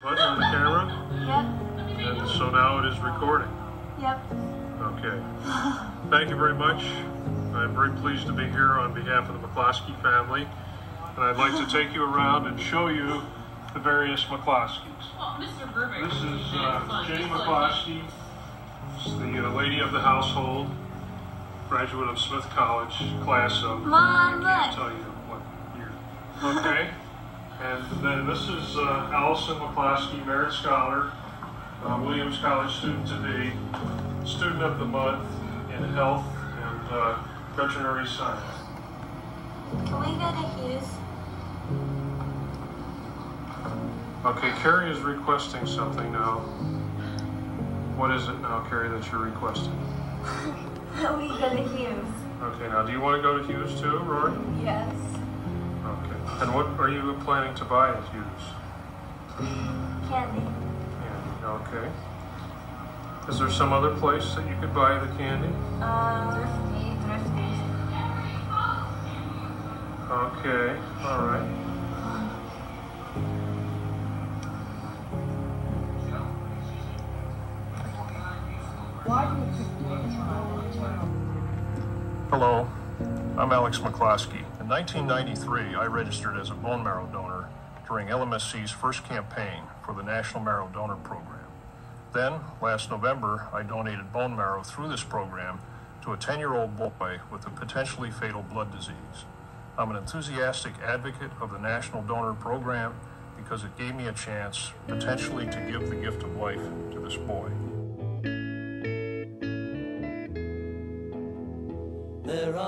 Button on the camera, Yep. and so now it is recording. Yep. Okay. Thank you very much. I'm very pleased to be here on behalf of the McCloskey family, and I'd like to take you around and show you the various McCloskeys. Well, Mr. Burbank. This is had uh, Jenny McCloskey, She's the uh, lady of the household, graduate of Smith College, class of. Mom, I can't look. tell you what year. Okay. And then this is uh, Allison McCloskey, Merit Scholar, uh, Williams College student to be, student of the month in health and uh, veterinary science. Can we go to Hughes? Okay, Carrie is requesting something now. What is it now, Carrie, that you're requesting? Can we go to Hughes? Okay, now do you want to go to Hughes too, Rory? Yes. And what are you planning to buy at Hughes? Candy. Candy, okay. Is there some other place that you could buy the candy? Uh, thrifty, thrifty. Okay, all right. I'm Alex McCloskey. In 1993, I registered as a bone marrow donor during LMSC's first campaign for the National Marrow Donor Program. Then, last November, I donated bone marrow through this program to a 10 year old boy with a potentially fatal blood disease. I'm an enthusiastic advocate of the National Donor Program because it gave me a chance potentially to give the gift of life to this boy.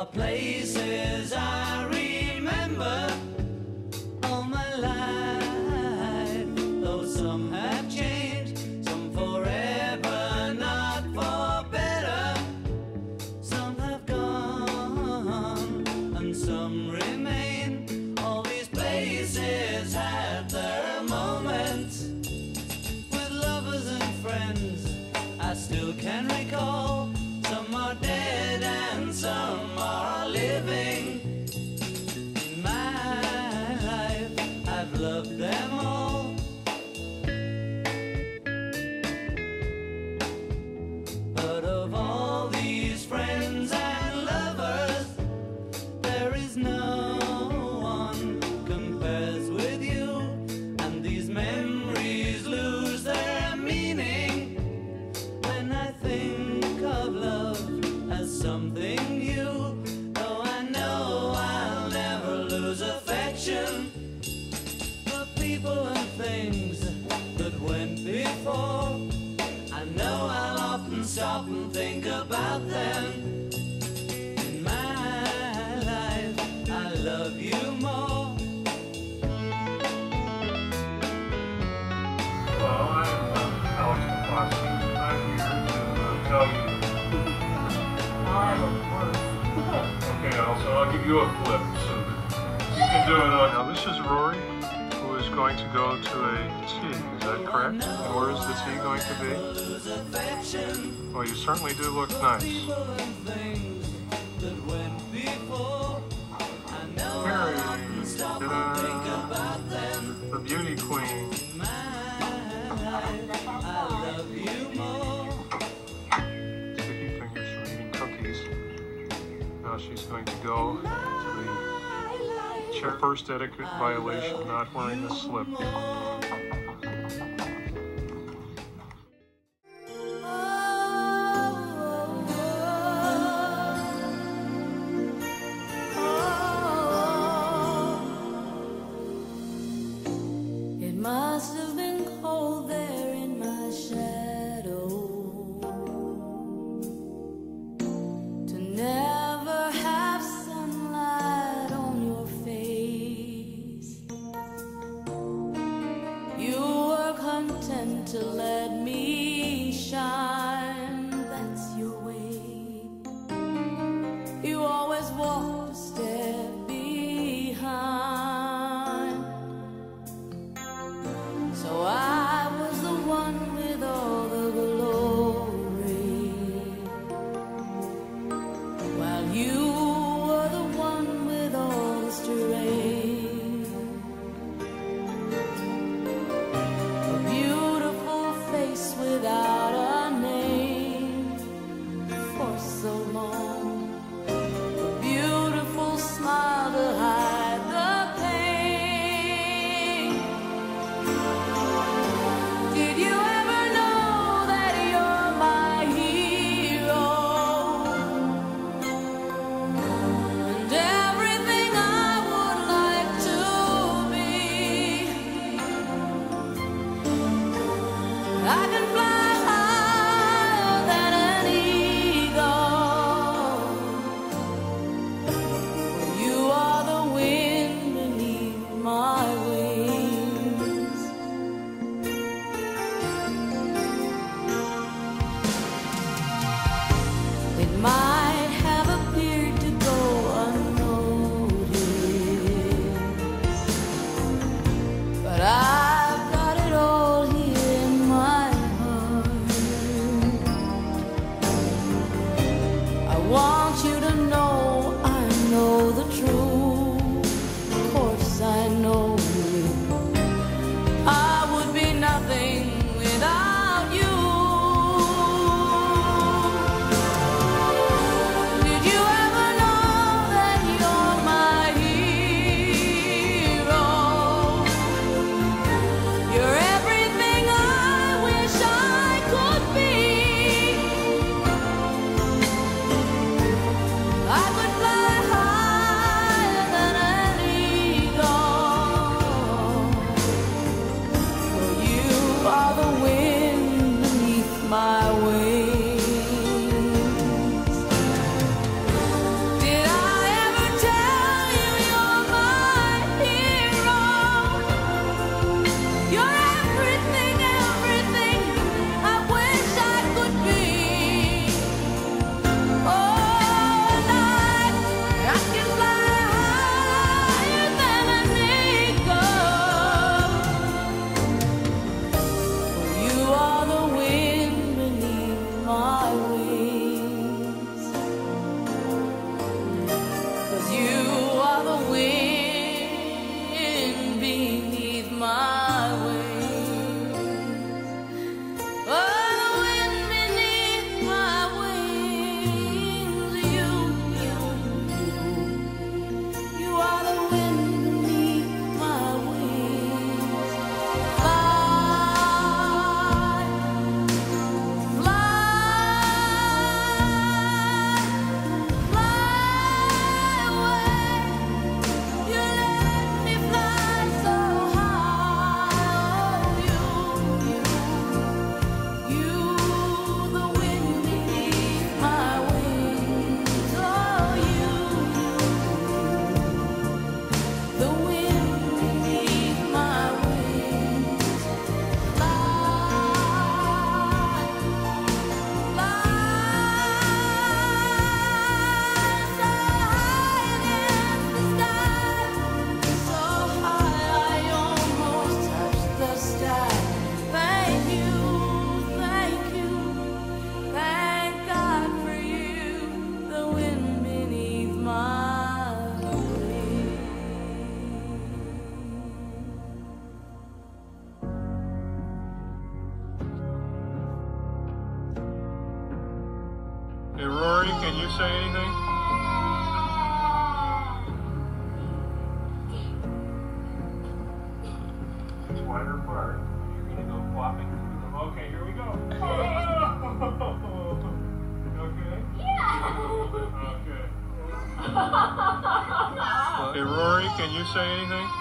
Places I you a flip so you can do it on. Now this is Rory, who is going to go to a tea. Is that correct? Where is the tea going to be? Well, you certainly do look nice. people and things she's going to go to the first etiquette violation, not wearing the slip. Hey, Rory, can you say anything?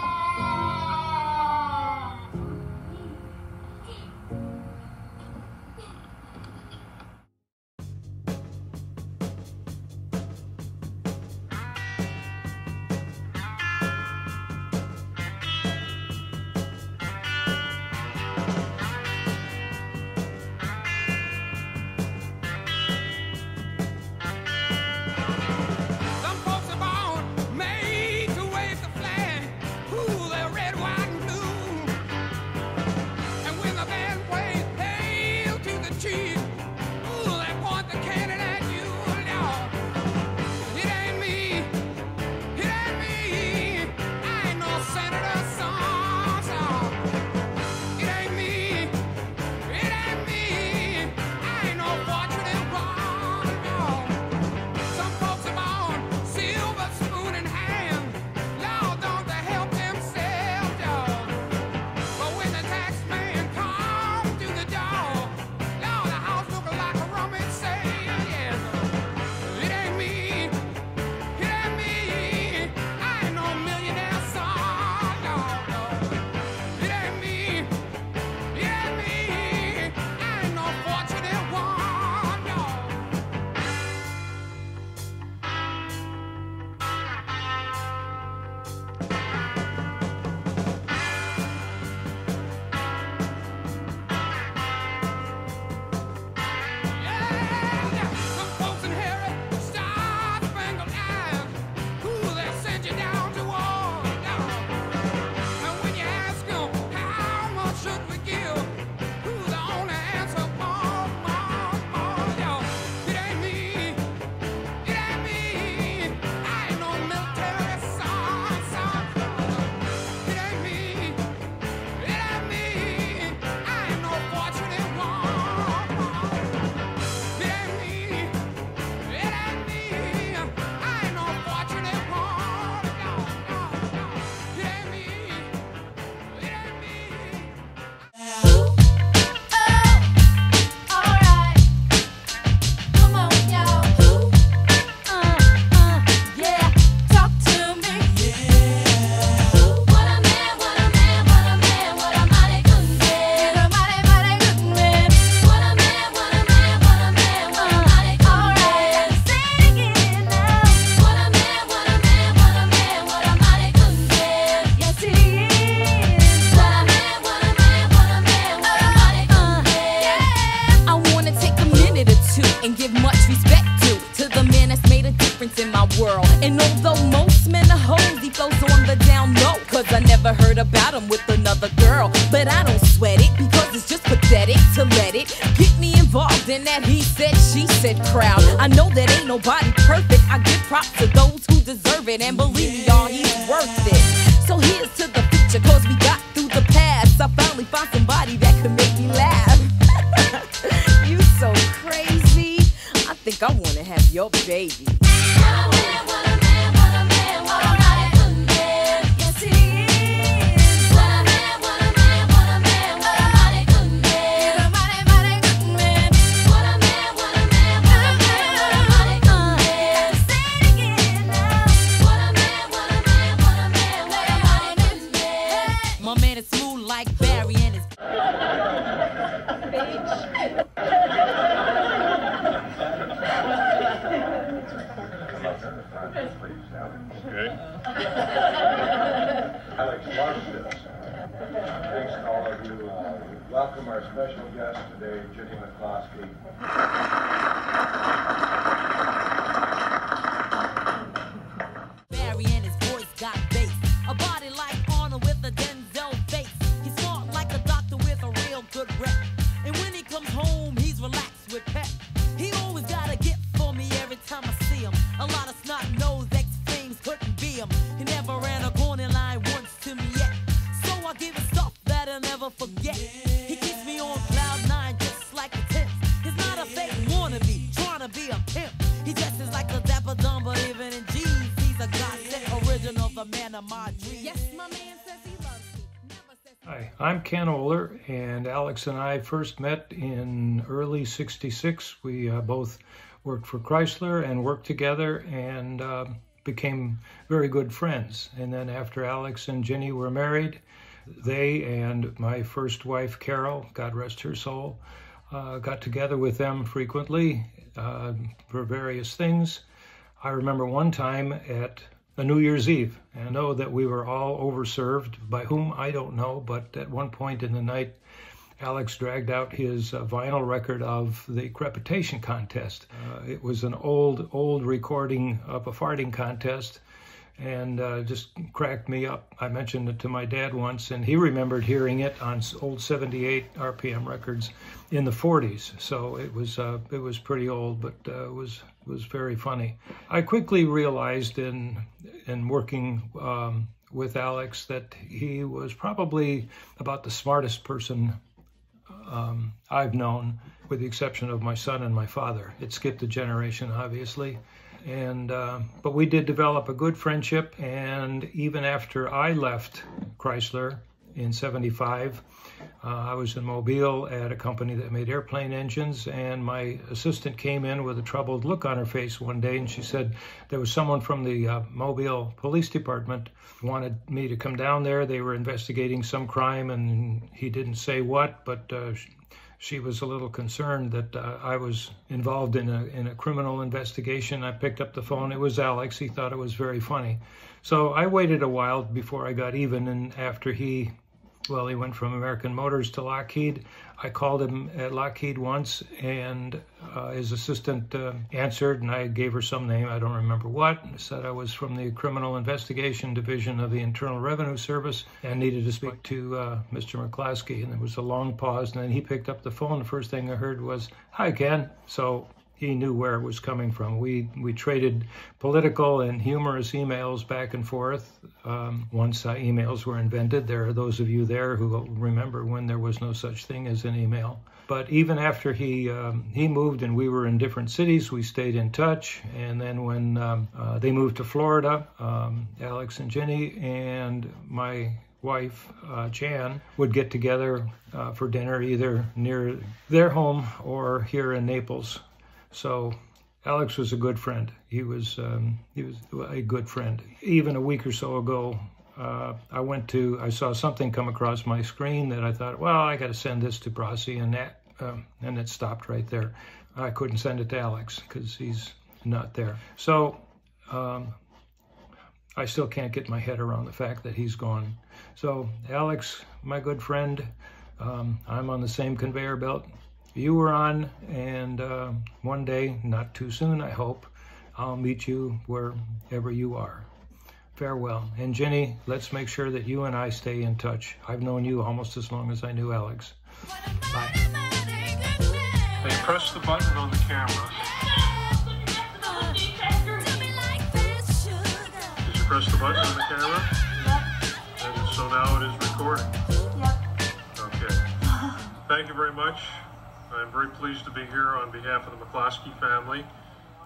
Your baby. I'm Ken Oler, and Alex and I first met in early 66. We uh, both worked for Chrysler and worked together and uh, became very good friends. And then after Alex and Jenny were married, they and my first wife, Carol, God rest her soul, uh, got together with them frequently uh, for various things. I remember one time at a New Year's Eve, and I know that we were all overserved. By whom, I don't know, but at one point in the night, Alex dragged out his uh, vinyl record of the crepitation contest. Uh, it was an old, old recording of a farting contest and uh, just cracked me up. I mentioned it to my dad once, and he remembered hearing it on old 78 RPM records in the 40s. So it was uh, it was pretty old, but uh, it was was very funny. I quickly realized in in working um, with Alex that he was probably about the smartest person um, I've known, with the exception of my son and my father. It skipped a generation, obviously. And uh, but we did develop a good friendship, and even after I left Chrysler in '75, uh, I was in Mobile at a company that made airplane engines, and my assistant came in with a troubled look on her face one day, and she said there was someone from the uh, Mobile Police Department wanted me to come down there. They were investigating some crime, and he didn't say what, but uh, she was a little concerned that uh, I was involved in a in a criminal investigation. I picked up the phone. It was Alex. He thought it was very funny. So I waited a while before I got even, and after he well, he went from American Motors to Lockheed. I called him at Lockheed once, and uh, his assistant uh, answered, and I gave her some name, I don't remember what, and said I was from the Criminal Investigation Division of the Internal Revenue Service and needed to speak to uh, Mr. McCloskey. And there was a long pause, and then he picked up the phone. The first thing I heard was, Hi, Ken. So he knew where it was coming from. We we traded political and humorous emails back and forth. Um, once uh, emails were invented, there are those of you there who remember when there was no such thing as an email. But even after he um, he moved and we were in different cities, we stayed in touch. And then when um, uh, they moved to Florida, um, Alex and Jenny and my wife, uh, Jan, would get together uh, for dinner either near their home or here in Naples. So Alex was a good friend. He was um, he was a good friend. Even a week or so ago, uh, I went to I saw something come across my screen that I thought, well, I got to send this to Brasi, and that um, and it stopped right there. I couldn't send it to Alex because he's not there. So um, I still can't get my head around the fact that he's gone. So Alex, my good friend, um, I'm on the same conveyor belt you were on, and uh, one day, not too soon, I hope, I'll meet you wherever you are. farewell. And Jenny, let's make sure that you and I stay in touch. I've known you almost as long as I knew Alex. Bye. Hey, press the button on the camera. Did you press the button on the camera? And so now it is recording. Yep. Okay. Thank you very much. I'm very pleased to be here on behalf of the McCloskey family.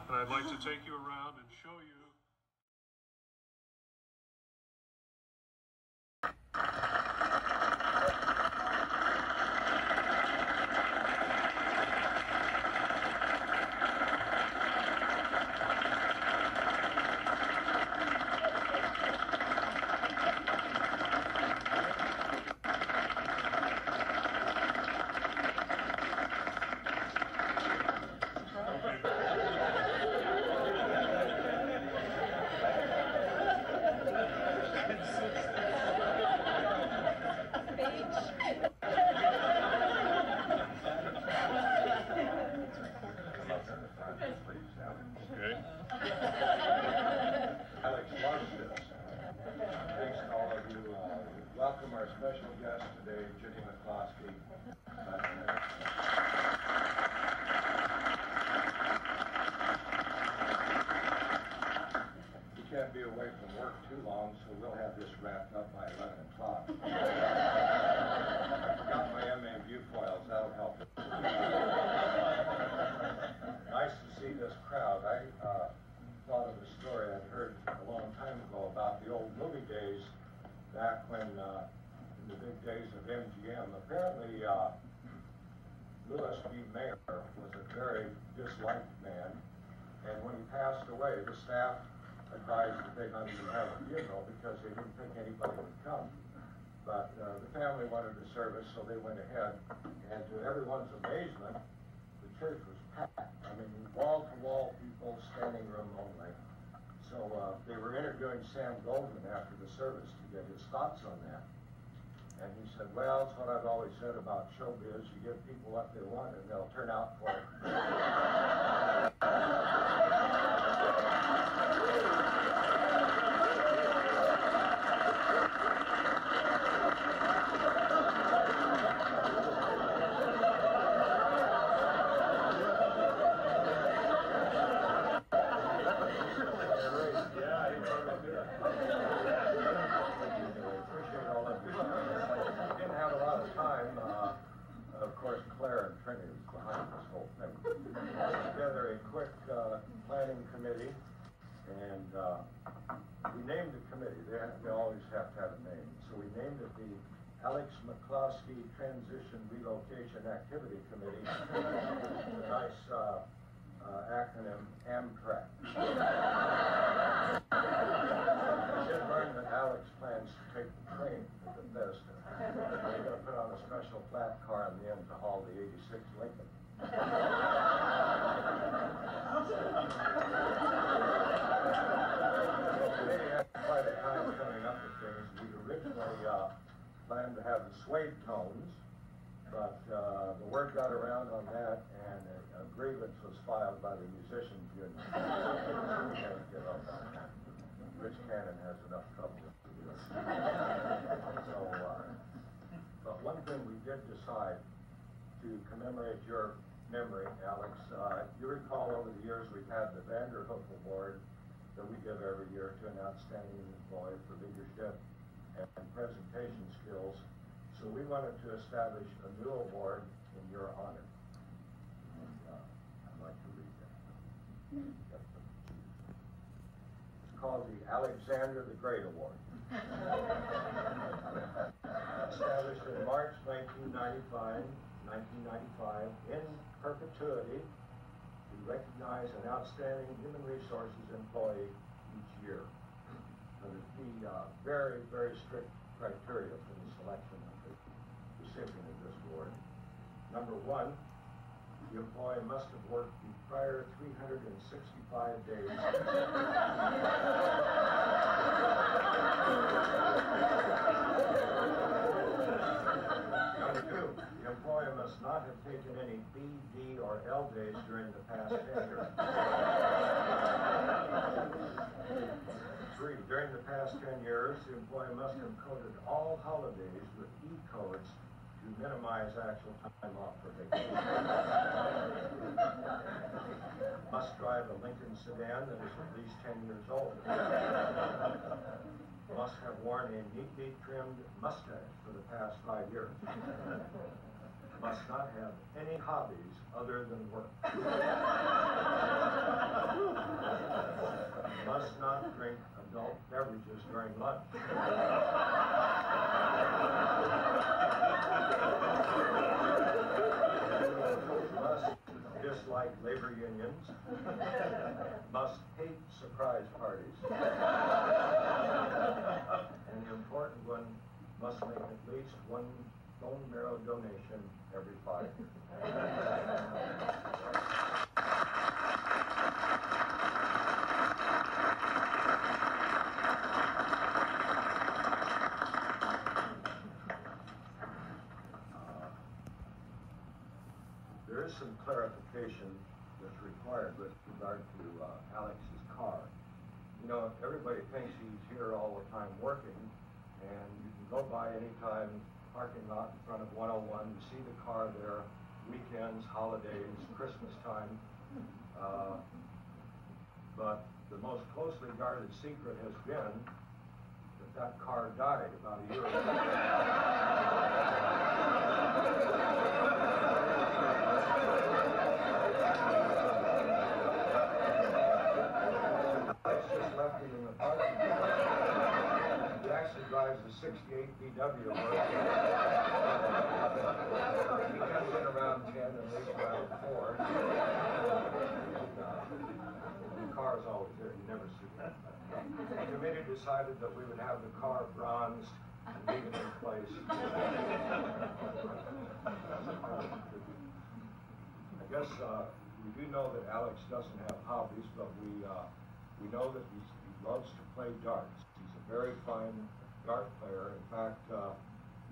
And I'd like to take you around and show you. Okay. Alex loves this. Thanks to all of you. Uh, welcome our special guest today, Jenny McCloskey. Uh, You can't be away from work too long, so we'll have this wrapped up by 11 o'clock. I forgot my MA view foils. That'll help. nice to see this crowd. I uh, thought of a story I'd heard a long time ago about the old movie days, back when, uh, in the big days of MGM. Apparently, uh, Louis B. Mayer was a very disliked man, and when he passed away, the staff advised that they not even have a funeral because they didn't think anybody would come. But uh, the family wanted a service, so they went ahead, and to everyone's amazement, the church was packed. I mean, wall-to-wall people, standing room only. So uh, they were interviewing Sam Goldman after the service to get his thoughts on that. And he said, well, it's what I've always said about showbiz. You give people what they want and they'll turn out for it. Yeah, he probably did. Appreciate all of you. We didn't have a lot of time. Uh, of course, Claire and Trinity was behind this whole thing. Put together a quick uh, planning committee, and uh, we named the committee. They, have, they always have to have a name. So we named it the Alex McCloskey Relocation Activity Committee. a nice uh, uh, acronym, AMTRAC. I did learn that Alex plans to take the train to Bethesda. We're gonna put on a special flat car in the end to haul the eighty-six Lincoln. The committee quite a time coming up with things. We originally, uh, planned to have the suede tones, but, uh, the word got around on that and a- a grievance was filed by the musicians union. Rich Cannon has enough trouble to do. So, uh, but one thing we did decide to commemorate your memory, Alex, uh, you recall over the years, we've had the Vanderhook Award that we give every year to an outstanding employee for leadership and presentation skills. So we wanted to establish a new award in your honor. And, uh, I'd like to read that. It's called the Alexander the Great Award. Established in March 1995, 1995, in perpetuity, to recognize an outstanding human resources employee each year. There'd be uh, very, very strict criteria for the selection of the recipient of this award. Number one, the employee must have worked the prior 365 days. Number two, the employer must not have taken any B, D, or L days during the past ten years. Three, during the past 10 years, the employee must have coded all holidays with E-codes to minimize actual time off for vacation. must drive a Lincoln sedan that is at least 10 years old. must have worn a neatly trimmed mustache for the past five years. must not have any hobbies other than work. must not drink adult beverages during lunch. must dislike labor unions. Must hate surprise parties. and the important one must make at least one bone marrow donation every five There is some clarification that's required with regard to uh, Alex's car. You know, everybody thinks he's here all the time working, and you can go by anytime, parking lot in front of 101, you see the car there, weekends, holidays, Christmas time. Uh, but the most closely guarded secret has been that that car died about a year ago. Alex just left it in the parking lot. He actually drives a 68 VW. He comes in around 10 and leaves around 4. The car is always there, you never see it. The committee decided that we would have the car bronzed and leave it in place. I guess uh, we do know that Alex doesn't have hobbies, but we uh, we know that he loves to play darts. He's a very fine dart player. In fact, uh,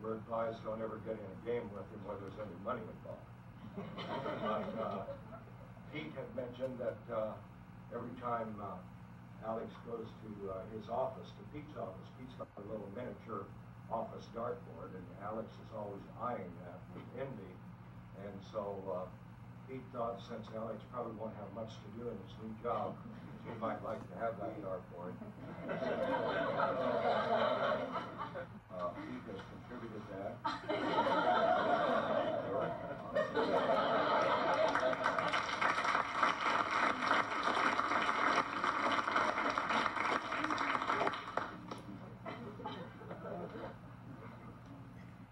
we're advised don't ever get in a game with him where there's any money involved. but, uh, Pete had mentioned that uh, every time uh, Alex goes to uh, his office, to Pete's office, Pete's got a little miniature office dartboard, and Alex is always eyeing that with envy. And so uh, Pete thought since Alex probably won't have much to do in his new job, he might like to have that dartboard. Uh, Pete has contributed that.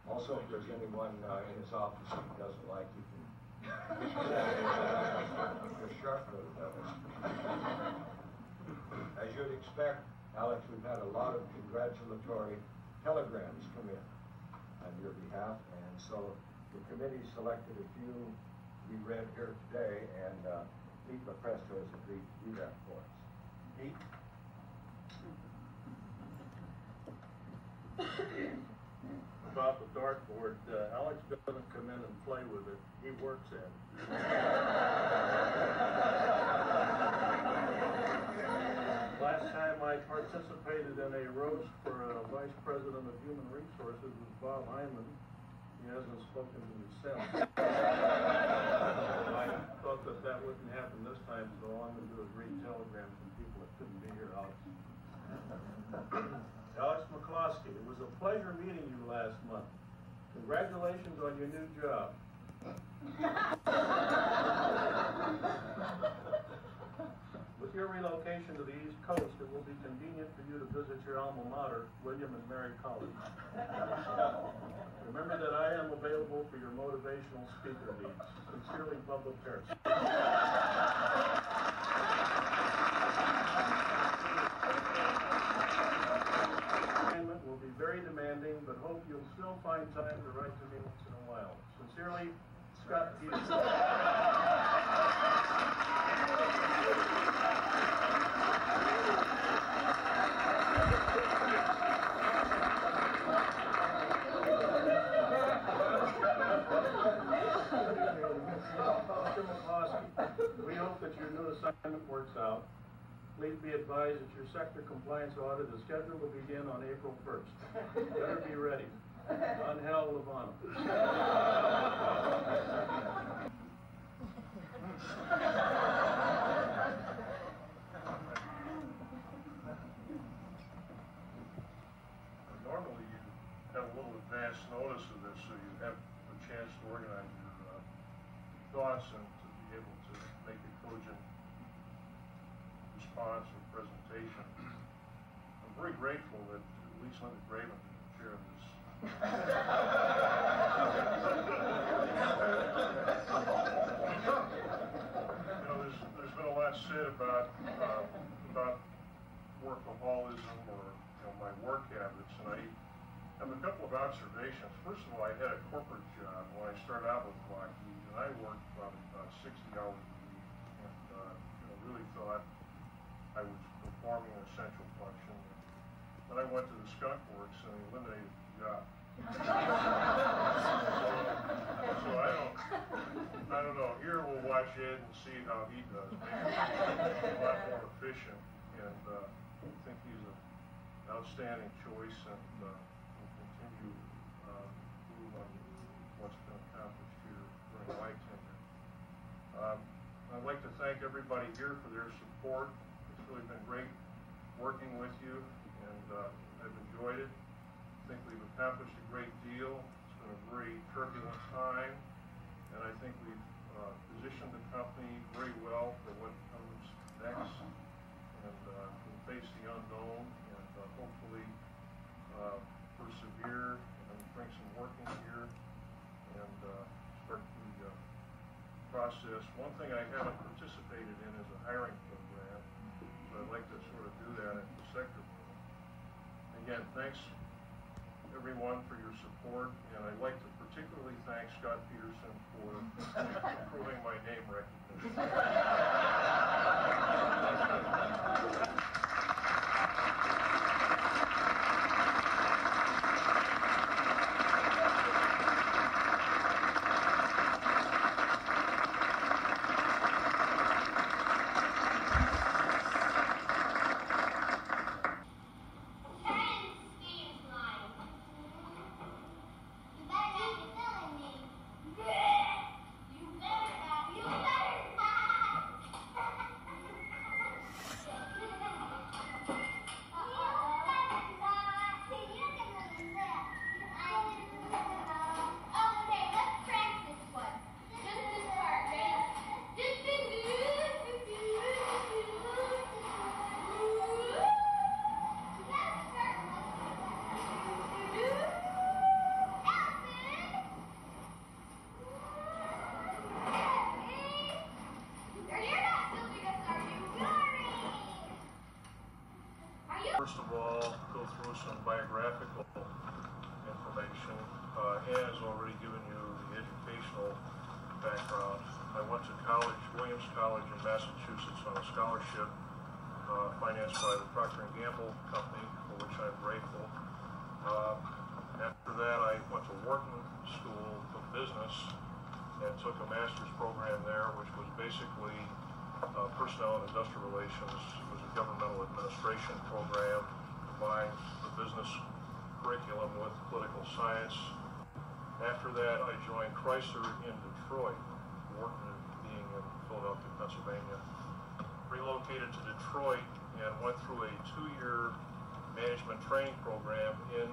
Also, if there's anyone uh, in his office who doesn't like, you can. Sharp with that As you'd expect, Alex, we've had a lot of congratulatory telegrams come in on your behalf, and so the committee selected a few we read here today, and uh, Pete LaPresto has agreed to do that for us. Pete? About the dartboard, uh, Alex doesn't come in and play with it, he works at it. Last time I participated in a roast for a vice president of human resources was Bob Hyman. He hasn't spoken to me since. I thought that that wouldn't happen this time, so all I'm gonna do is read telegrams from people that couldn't be here. Alex McCloskey, it was a pleasure meeting you last month. Congratulations on your new job. With your relocation to the East Coast, it will be convenient for you to visit your alma mater, William and Mary College. Remember that I am available for your motivational speaker needs. Sincerely, Bubba Paris. Assignment will be very demanding, but hope you'll still find time to write to me once in a while. Sincerely, Scott Peterson. We hope that your new assignment works out. Please be advised that your sector compliance audit is scheduled to begin on April 1st. Better be ready. Angel Levano. Normally, you have a little advance notice of this, so you have a chance to organize your uh, thoughts and to be able to make a cogent response presentation. I'm very grateful that at least Linda Graven the chair this. You know, there's, there's been a lot said about, uh, about workaholism or, you know, my work habits, and I have a couple of observations. First of all, I had a corporate job when I started out with Lockheed, and I worked probably about 60 hours a week, and, uh, you know, really thought I was performing an essential function. Then I went to the Skunk Works and eliminated the job. So I don't, I don't know, here we'll watch Ed and see how he does. Maybe he's a lot more efficient, and, uh, I think he's an outstanding choice and, uh, will continue, uh, to move on what's been accomplished here during my tenure. Um, I'd like to thank everybody here for their support. It's really been great working with you, and, uh, I've enjoyed it. I think we've accomplished a great deal. It's been a very turbulent time, and I think we've uh, positioned the company very well for what comes next, and uh, can face the unknown, and uh, hopefully uh, persevere and bring some work in here, and uh, start the uh, process. One thing I haven't participated in is a hiring I'd like to sort of do that at the sector level. Again, thanks everyone for your support, and I'd like to particularly thank Scott Peterson for improving my name recognition. First of all, go through some biographical information. Uh, Ann has already given you the educational background. I went to college, Williams College in Massachusetts scholarship uh, financed by the Procter & Gamble Company, for which I'm grateful. Uh, after that, I went to Wharton School of Business and took a master's program there, which was basically uh, personnel and industrial relations. It was a governmental administration program, combined the business curriculum with political science. After that, I joined Chrysler in Detroit, Wharton being in Philadelphia, Pennsylvania. Relocated to Detroit and went through a two-year management training program in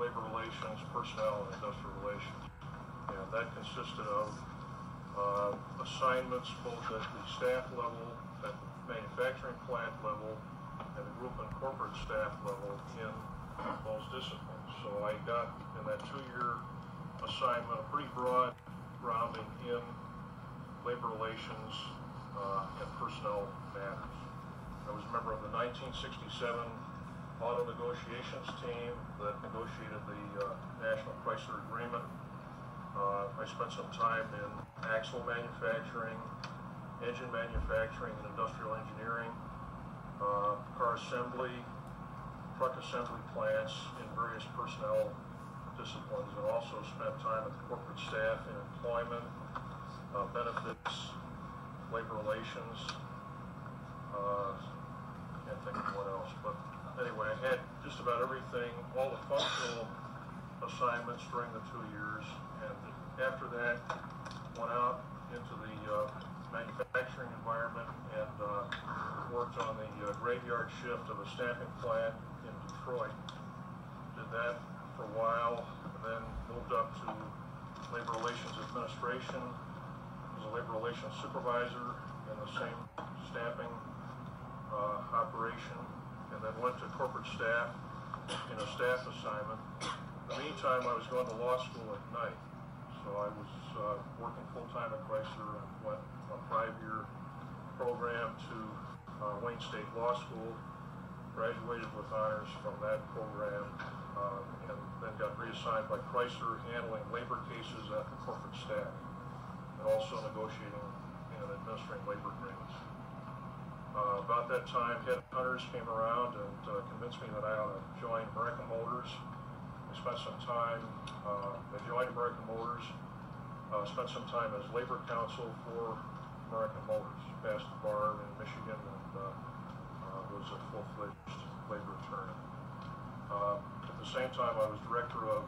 labor relations, personnel, and industrial relations. And that consisted of uh, assignments both at the staff level, at the manufacturing plant level, and the group and corporate staff level in those disciplines. So I got in that two-year assignment a pretty broad grounding in labor relations uh, and personnel matters. I was a member of the 1967 auto negotiations team that negotiated the uh, National Chrysler Agreement. Uh, I spent some time in axle manufacturing, engine manufacturing, and industrial engineering, uh, car assembly, truck assembly plants in various personnel disciplines, and also spent time with corporate staff in employment, uh, benefits, labor relations, uh, can't think of what else. But anyway, I had just about everything, all the functional assignments during the two years, and after that, went out into the uh, manufacturing environment and uh, worked on the uh, graveyard shift of a stamping plant in Detroit. Did that for a while, and then moved up to Labor Relations Administration. A Labor Relations Supervisor in the same stamping uh, operation, and then went to corporate staff in a staff assignment. In the meantime, I was going to law school at night, so I was uh, working full-time at Chrysler and went a five-year program to uh, Wayne State Law School, graduated with honors from that program, uh, and then got reassigned by Chrysler handling labor cases at the corporate staff, and also negotiating and administering labor agreements. Uh, about that time, headhunters came around and uh, convinced me that I ought to join American Motors. I spent some time, uh, I joined American Motors, uh, spent some time as labor counsel for American Motors, passed the bar in Michigan and uh, uh, was a full-fledged labor attorney. Uh, at the same time, I was director of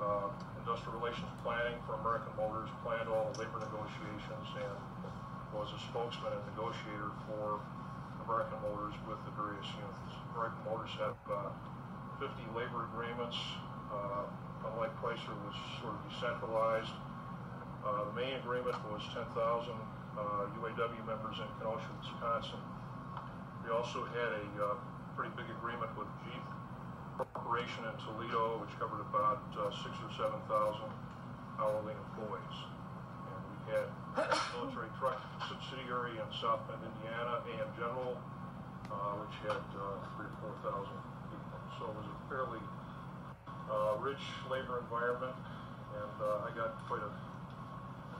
uh, industrial relations planning for American Motors, planned all the labor negotiations and was a spokesman and negotiator for American Motors with the various unions. American Motors had uh, 50 labor agreements. Uh, unlike Chrysler, was sort of decentralized. Uh, the main agreement was 10,000 uh, UAW members in Kenosha, Wisconsin. We also had a uh, pretty big agreement with Jeep Corporation in Toledo, which covered about uh, six or 7,000 hourly employees. And we had a military truck subsidiary in South Bend, Indiana, AM General, uh, which had uh, three or 4,000 people. So it was a fairly uh, rich labor environment, and uh, I got quite a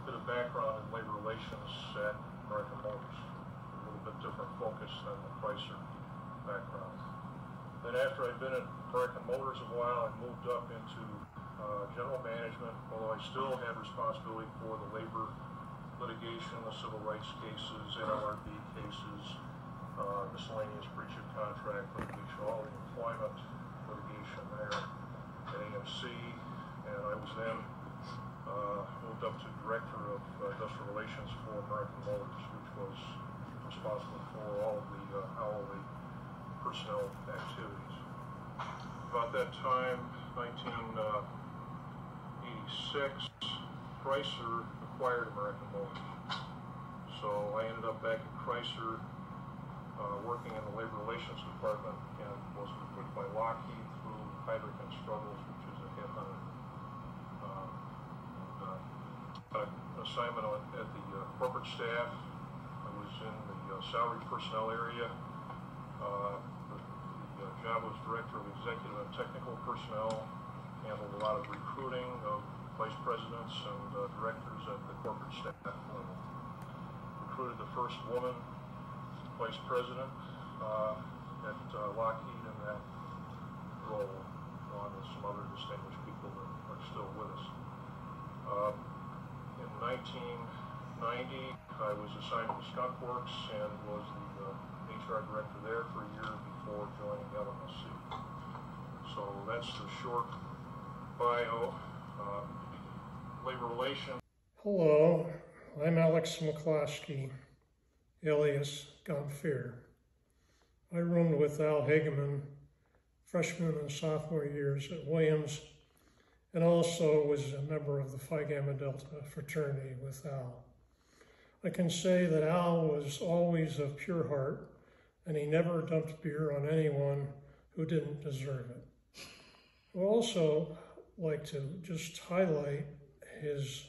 bit of background in labor relations at American Motors. A little bit different focus than the Chrysler background. Then after I'd been at American Motors a while, I moved up into uh, general management, although I still had responsibility for the labor litigation, the civil rights cases, NLRB cases, uh, miscellaneous breach of contract litigation, all the employment litigation there at AMC, and I was then uh, moved up to director of industrial relations for American Motors, which was responsible for all of the uh, hourly personnel activities. About that time, 1986, Chrysler acquired American Motors. So I ended up back at Chrysler uh, working in the labor relations department and was recruited by Lockheed through Heidrick and Struggles, which is a headhunter. Uh, uh, an assignment on, at the uh, corporate staff. I was in the uh, salary personnel area. Uh, the, job was director of executive and technical personnel. Handled a lot of recruiting of vice presidents and uh, directors at the corporate staff level. Recruited the first woman vice president uh, at uh, Lockheed in that role, along with some other distinguished people that are still with us. Uh, in 1990, I was assigned to Skunk Works and was the uh, Director there for a year before joining LMSC. So that's the short bio. Uh, labor relations. Hello, I'm Alex McCloskey, alias Gonfir. I roomed with Al Hageman freshman and sophomore years at Williams and also was a member of the Phi Gamma Delta fraternity with Al. I can say that Al was always of pure heart and he never dumped beer on anyone who didn't deserve it. I would also like to just highlight his